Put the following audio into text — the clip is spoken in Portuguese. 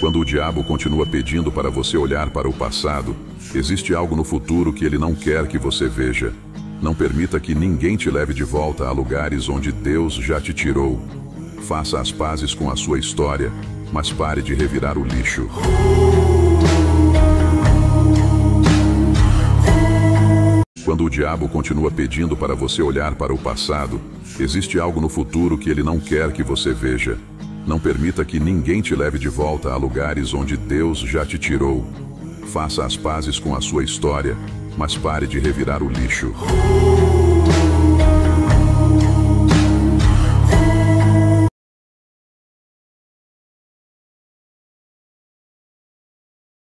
Quando o diabo continua pedindo para você olhar para o passado, existe algo no futuro que ele não quer que você veja. Não permita que ninguém te leve de volta a lugares onde Deus já te tirou. Faça as pazes com a sua história, mas pare de revirar o lixo. Quando o diabo continua pedindo para você olhar para o passado, existe algo no futuro que ele não quer que você veja. Não permita que ninguém te leve de volta a lugares onde Deus já te tirou. Faça as pazes com a sua história, mas pare de revirar o lixo.